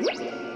Yeah. Hum?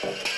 Thank you.